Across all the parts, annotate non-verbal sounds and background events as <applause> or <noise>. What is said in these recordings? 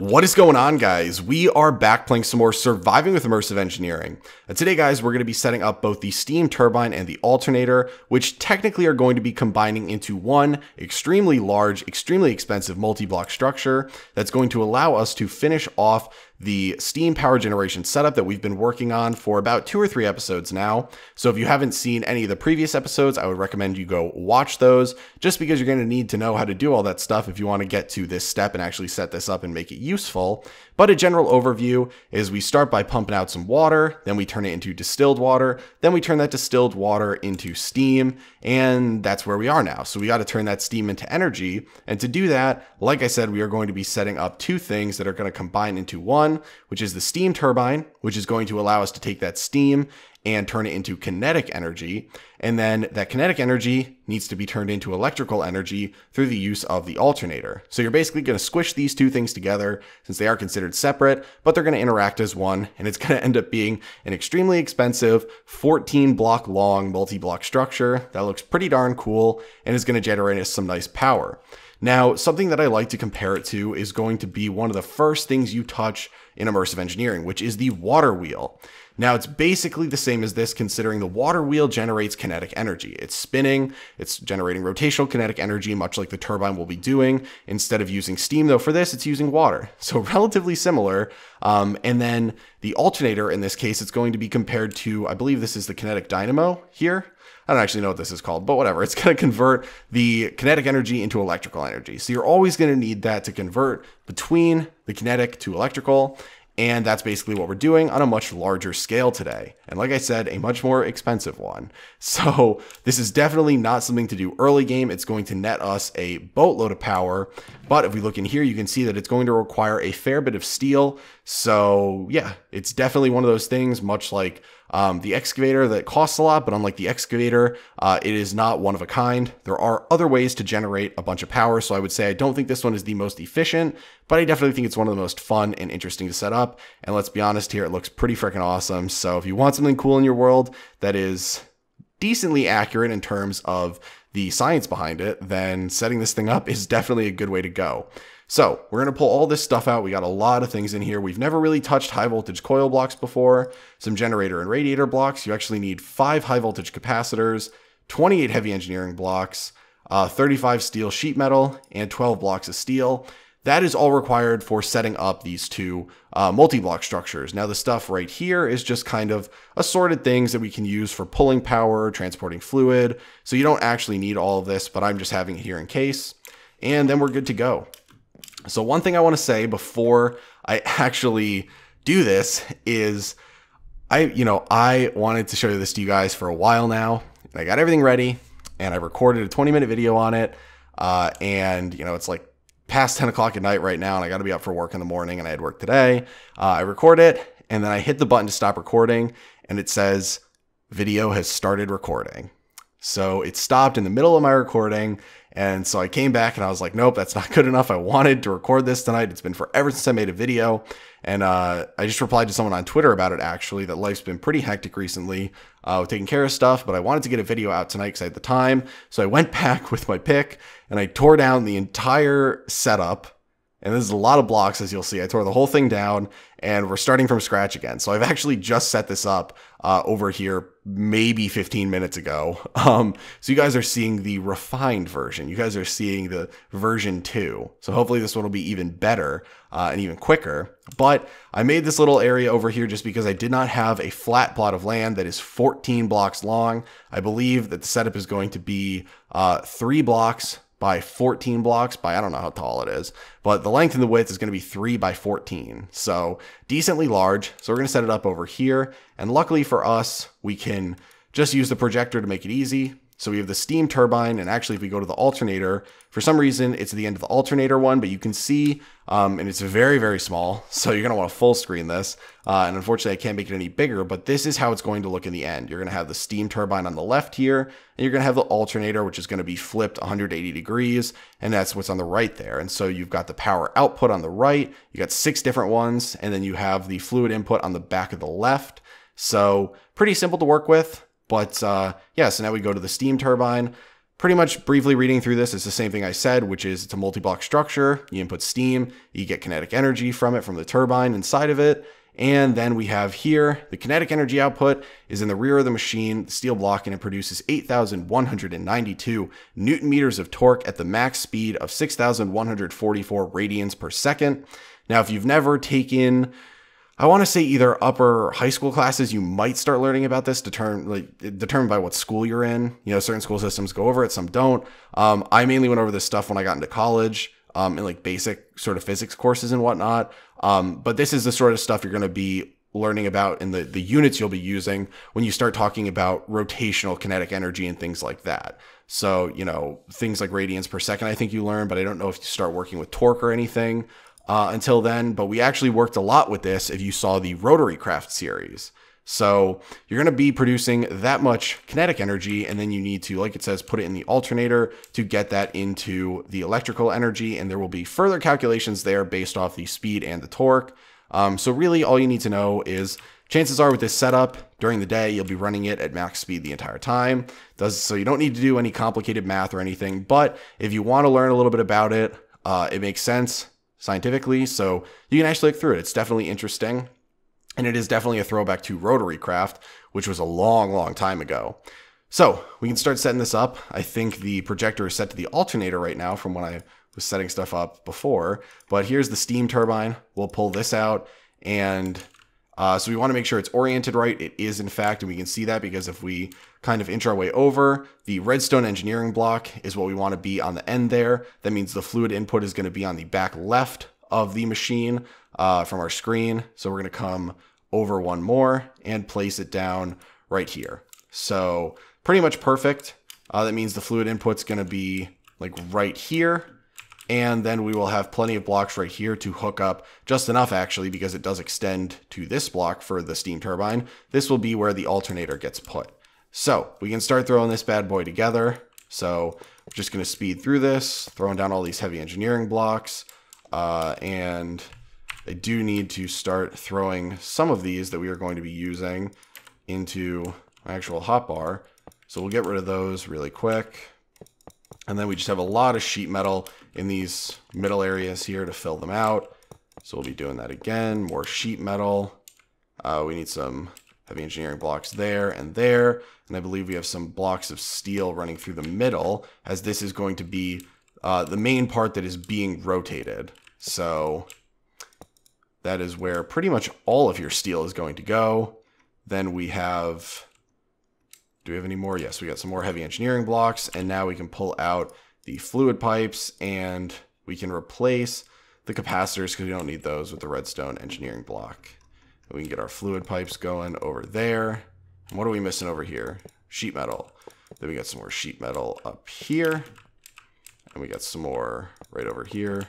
What is going on, guys? We are back playing some more Surviving with Immersive Engineering. And today, guys, we're going to be setting up both the steam turbine and the alternator, which technically are going to be combining into one extremely large, extremely expensive multi-block structure that's going to allow us to finish off the steam power generation setup that we've been working on for about two or three episodes now. So if you haven't seen any of the previous episodes, I would recommend you go watch those just because you're going to need to know how to do all that stuff if you want to get to this step and actually set this up and make it useful. But a general overview is we start by pumping out some water, then we turn it into distilled water, then we turn that distilled water into steam, and that's where we are now. So we got to turn that steam into energy. And to do that, like I said, we are going to be setting up two things that are going to combine into one, which is the steam turbine, which is going to allow us to take that steam and turn it into kinetic energy. And then that kinetic energy needs to be turned into electrical energy through the use of the alternator. So you're basically going to squish these two things together since they are considered separate, but they're going to interact as one. And it's <laughs> going to end up being an extremely expensive 14 block long multi block structure that looks pretty darn cool and is going to generate us some nice power. Now, something that I like to compare it to is going to be one of the first things you touch in immersive engineering, which is the water wheel. Now it's basically the same as this considering the water wheel generates kinetic energy. It's spinning, it's generating rotational kinetic energy much like the turbine will be doing. Instead of using steam though for this, it's using water. <laughs> So relatively similar. Um, and then the alternator in this case, it's going to be compared to, I believe this is the kinetic dynamo here. I don't actually know what this is called, but whatever. <laughs> It's going to convert the kinetic energy into electrical energy. So you're always going to need that to convert between the kinetic to electrical. And that's basically what we're doing on a much larger scale today. And like I said, a much more expensive one. <laughs> So this is definitely not something to do early game. It's going to net us a boatload of power. But if we look in here, you can see that it's going to require a fair bit of steel. So yeah, it's definitely one of those things, much like um, the excavator that costs a lot, but unlike the excavator, uh, it is not one of a kind. There are other ways to generate a bunch of power, so I would say I don't think this one is the most efficient, but I definitely think it's one of the most fun and interesting to set up. And let's be honest here, it looks pretty freaking awesome. So if you want something cool in your world that is decently accurate in terms of the science behind it, then setting this thing up is definitely a good way to go. So we're going to pull all this stuff out. We got a lot of things in here. We've never really touched high voltage coil blocks before, some generator and radiator blocks. You actually need five high voltage capacitors, 28 heavy engineering blocks, uh, 35 steel sheet metal, and 12 blocks of steel. That is all required for setting up these two uh, multi-block structures. Now the stuff right here is just kind of assorted things that we can use for pulling power, transporting fluid. So you don't actually need all of this, but I'm just having it here in case. And then we're good to go. So one thing I want to say before I <laughs> actually do this is I, you know, I wanted to show this to you guys for a while now. I got everything ready and I recorded a 20 minute video on it. Uh, and you know, it's like past 10 o'clock at night right now and I got to be up for work in the morning and I had work today. Uh, I record it and then I hit the button to stop recording and it says video has started recording. So it stopped in the middle of my recording and so I came back and I was like, nope, that's not good enough. I wanted to record this tonight. It's been forever since I made a video. And uh, I just replied to someone on Twitter about it actually, that life's been pretty hectic recently uh, taking care of stuff, but I wanted to get a video out tonight because I had the time. So I went <laughs> back with my pick and I tore down the entire setup. And this is a lot of blocks, as you'll see. I tore the whole thing down and we're starting from scratch again. So I've actually just set this up uh, over here maybe 15 minutes ago. <laughs> Um, so you guys are seeing the refined version. You guys are seeing the version 2. So hopefully this one will be even better uh, and even quicker. But I made this little area over here just because I did not have a flat plot of land that is 14 blocks long. I believe that the setup is going to be uh, three blocks by 14 blocks by I don't know how tall it is, but the length and the width is going to be 3 by 14. So decently large. So we're going to set it up over here. And luckily for us, we can just use the projector to make it easy. So we have the steam turbine, and actually if we go to the alternator, for some reason it's the end of the alternator one, but you can see, um, and it's very, very small, <laughs> so you're gonna wanna full screen this, uh, and unfortunately I can't make it any bigger, but this is how it's going to look in the end. You're gonna have the steam turbine on the left here, and you're gonna have the alternator, which is gonna be flipped 180 degrees, and that's what's on the right there. And so you've got the power output on the right, you got six different ones, and then you have the fluid input on the back of the left. So pretty simple to work with. But uh, yeah, so now we go to the steam turbine. pretty much briefly reading through this, it's the same thing I said, which is it's a multi-block structure. You input steam, you get kinetic energy from it from the turbine inside of it. And then we have here the kinetic energy output is in the rear of the machine, the steel block, and it produces 8,192 newton meters of torque at the max speed of 6,144 radians per second. Now, if you've never taken I want to say either upper high school classes, you might start learning about this, determined like determined by what school you're in. You know, certain school systems go over it, some don't. Um, I mainly went over this stuff when I got into college, um, in like basic sort of physics courses and whatnot. Um, but this is the sort of stuff you're going to be learning about in the the units you'll be using when you start talking about rotational kinetic energy and things like that. So, you know, things like radians per second, I think you learn, but I don't know if you start working with torque or anything uh, until then, but we actually worked a lot with this if you saw the Rotary Craft series. So you're going to be producing that much kinetic energy, and then you need to, like it says, put it in the alternator to get that into the electrical energy. And there will be further calculations there based off the speed and the torque. Um, so really, all you need to know is chances are with this setup during the day, you'll be running it at max speed the entire time. Does so you don't need to do any complicated math or anything. But if you want to learn a little bit about it, uh, it makes sense scientifically. So you can actually look through it. It's definitely interesting. And it is definitely a throwback to rotary craft, which was a long, long time ago. So we can start setting this up. I think the projector is set to the alternator right now from when I was setting stuff up before. But here's the steam turbine. We'll pull this out and uh, so we want to make sure it's oriented right. It is in fact, and we can see that because if we kind of inch our way over, the redstone engineering block is what we want to be on the end there. That means the fluid input is going to be on the back left of the machine uh, from our screen. So we're going to come over one more and place it down right here. So pretty much perfect. Uh, that means the fluid input's going to be like right here and then we will have plenty of blocks right here to hook up just enough actually because it does extend to this block for the steam turbine. This will be where the alternator gets put. So we can start throwing this bad boy together. So I'm just going to speed through this, throwing down all these heavy engineering blocks. Uh, and I do need to start throwing some of these that we are going to be using into my actual hotbar. So we'll get rid of those really quick. And then we just have a lot of sheet metal in these middle areas here to fill them out. So we'll be doing that again. More sheet metal. Uh, we need some heavy engineering blocks there and there. And I believe we have some blocks of steel running through the middle as this is going to be uh, the main part that is being rotated. So that is where pretty much all of your steel is going to go. Then we have do we have any more? Yes, we got some more heavy engineering blocks, and now we can pull out the fluid pipes and we can replace the capacitors because we don't need those with the redstone engineering block. And we can get our fluid pipes going over there. And what are we missing over here? Sheet metal. Then we got some more sheet metal up here. And we got some more right over here.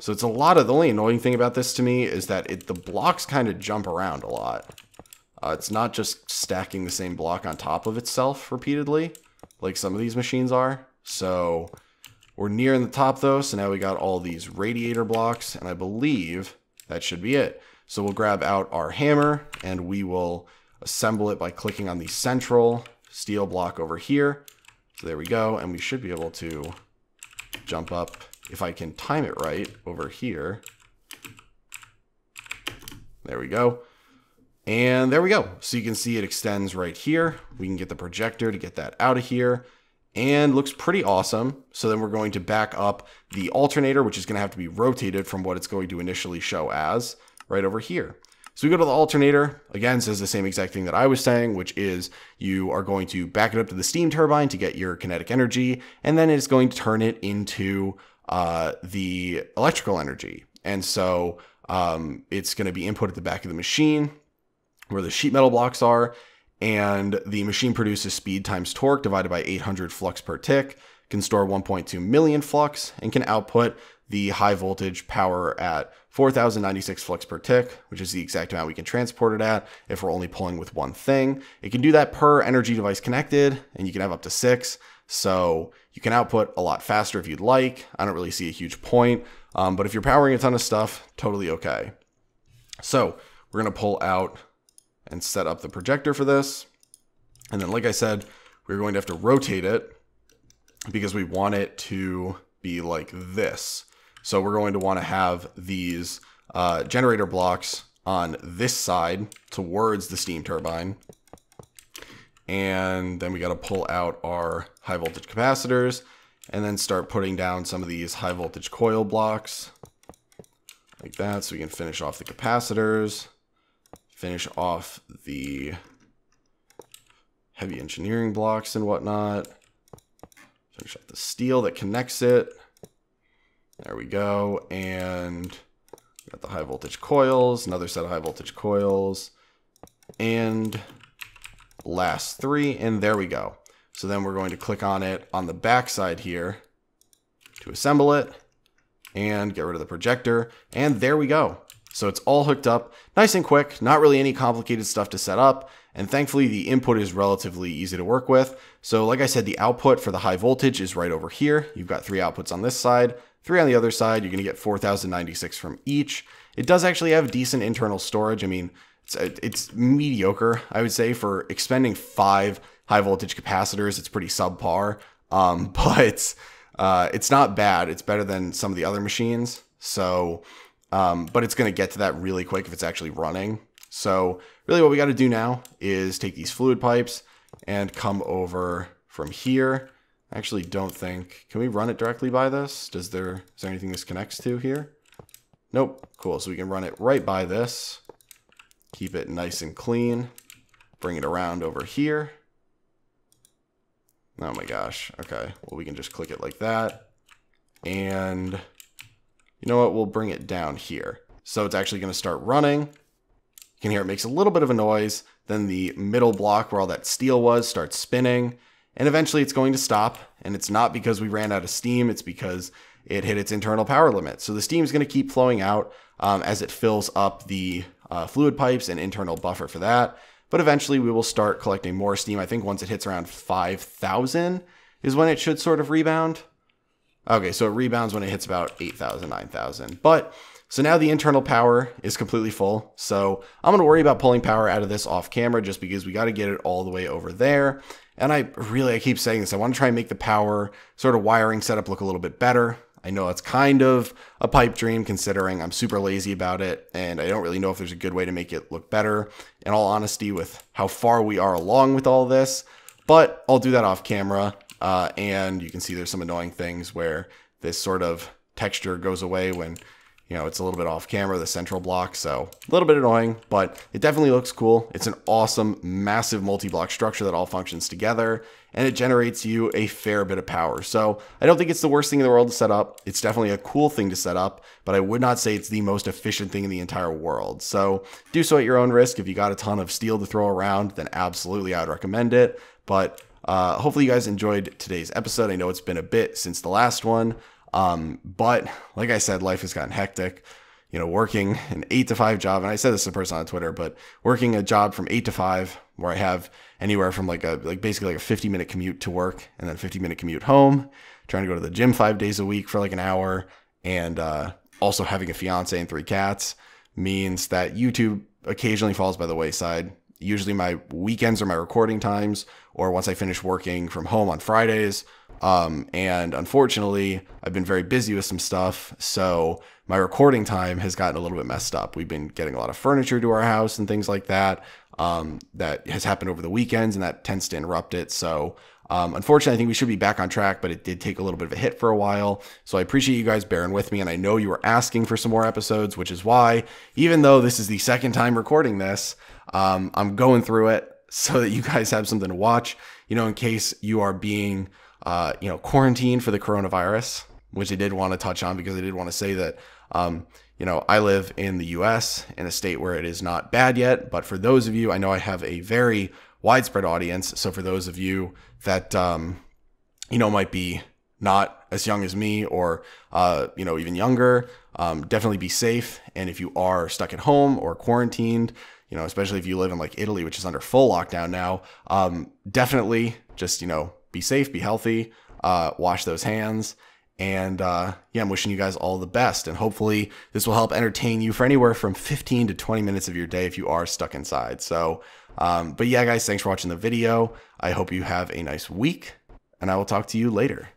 So it's a lot of, the only annoying thing about this to me is that it, the blocks kind of jump around a lot. Uh, it's not just stacking the same block on top of itself repeatedly, like some of these machines are. So we're nearing the top though, so now we got all these radiator blocks, and I believe that should be it. So we'll grab out our hammer, and we will assemble it by clicking on the central steel block over here. So there we go, and we should be able to jump up, if I can time it right, over here. There we go. And there we go. So you can see it extends right here. We can get the projector to get that out of here and looks pretty awesome. So then we're going to back up the alternator, which is going to have to be rotated from what it's going to initially show as right over here. So we go to the alternator, again, says the same exact thing that I was saying, which is you are going to back it up to the steam turbine to get your kinetic energy, and then it's going to turn it into uh, the electrical energy. And so um, it's going to be input at the back of the machine where the sheet metal blocks are, and the machine produces speed times torque divided by 800 flux per tick, can store 1.2 million flux, and can output the high voltage power at 4096 flux per tick, which is the exact amount we can transport it at if we're only pulling with one thing. It can do that per energy device connected, and you can have up to six. So you can output a lot faster if you'd like. I don't really see a huge point, um, but if you're powering a ton of stuff, totally okay. So we're gonna pull out and set up the projector for this. And then, like I said, we're going to have to rotate it because we want it to be like this. So we're going to want to have these uh, generator blocks on this side towards the steam turbine. And then we got to pull out our high voltage capacitors and then start putting down some of these high voltage coil blocks like that so we can finish off the capacitors, finish off the heavy engineering blocks and whatnot, finish off the steel that connects it. There we go. And got the high voltage coils, another set of high voltage coils, and last three, and there we go. So then we're going to click on it on the back side here to assemble it and get rid of the projector. And there we go. So it's all hooked up nice and quick, not really any complicated stuff to set up. And thankfully the input is relatively easy to work with. So like I said, the output for the high voltage is right over here. You've got three outputs on this side, three on the other side. You're gonna get 4,096 from each. It does actually have decent internal storage. I mean, it's, it's mediocre, I would say, for expending five high voltage capacitors. It's pretty subpar, um, <laughs> but uh, it's not bad. It's better than some of the other machines. So, um, but it's going to get to that really quick if it's actually running. So really what we got to do now is take these fluid pipes and come over from here. I actually don't think, can we run it directly by this? Does there, is there anything this connects to here? Nope. Cool. So we can run it right by this. Keep it nice and clean. Bring it around over here. Oh my gosh. Okay. Well, we can just click it like that. And you know what? We'll bring it down here. So it's actually going to start running. You can hear it makes a little bit of a noise. Then the middle block where all that steel was starts spinning. And eventually it's going to stop. And it's not because we ran out of steam. It's because it hit its internal power limit. So the steam is going to keep flowing out um, as it fills up the uh, fluid pipes and internal buffer for that. But eventually we will start collecting more steam. I think once it hits around 5,000 is when it should sort of rebound. Okay, so it rebounds when it hits about 8,000, 9,000. But so now the internal power is completely full. So I'm going to worry about pulling power out of this off camera just because we got to get it all the way over there. And I really, I keep saying this, I want to try and make the power sort of wiring setup look a little bit better. I know it's kind of a pipe dream considering I'm super lazy about it and I don't really know if there's a good way to make it look better in all honesty with how far we are along with all this, but I'll do that off camera. Uh, and you can see there's some annoying things where this sort of texture goes away when you know, it's a little bit off camera, the central block, so a little bit annoying, but it definitely looks cool. It's an awesome, massive multi-block structure that all functions together, and it generates you a fair bit of power. So I don't think it's the worst thing in the world to set up. It's definitely a cool thing to set up, but I would not say it's the most efficient thing in the entire world. So do so at your own risk. If you got a ton of steel to throw around, then absolutely I would recommend it. But uh, hopefully you guys enjoyed today's episode. I know it's been a bit since the last one. Um, but like I said, life has gotten hectic. You know, working an eight to five job, and I said this to a person on Twitter, but working a job from eight to five, where I have anywhere from like a like basically like a 50 minute commute to work and then 50 minute commute home, trying to go to the gym five days a week for like an hour, and uh, also having a fiance and three cats means that YouTube occasionally falls by the wayside. Usually my weekends are my recording times, or once I finish working from home on Fridays, um, and unfortunately, I've been very busy with some stuff. So my recording time has gotten a little bit messed up. We've been getting a lot of furniture to our house and things like that. Um, that has happened over the weekends and that tends to interrupt it. So, um, unfortunately, I think we should be back on track, but it did take a little bit of a hit for a while. So I appreciate you guys bearing with me. And I know you were asking for some more episodes, which is why, even though this is the second time recording this, um, I'm going through it <laughs> so that you guys have something to watch, you know, in case you are being uh, you know, quarantine for the coronavirus, which I did want to touch on because I did want to say that, um, you know, I live in the US in a state where it is not bad yet. But for those of you, I know I have a very widespread audience. So for those of you that, um, you know, might be not as young as me or, uh, you know, even younger, um, definitely be safe. And if you are stuck at home or quarantined, you know, especially if you live in like Italy, which is under full lockdown now, um, definitely just, you know, be safe, be healthy, uh, wash those hands. And uh, yeah, I'm wishing you guys all the best. And hopefully, this will help entertain you for anywhere from 15 to 20 minutes of your day if you are stuck inside. So, um, but yeah, guys, thanks for watching the video. I hope you have a nice week. and I will talk to you later.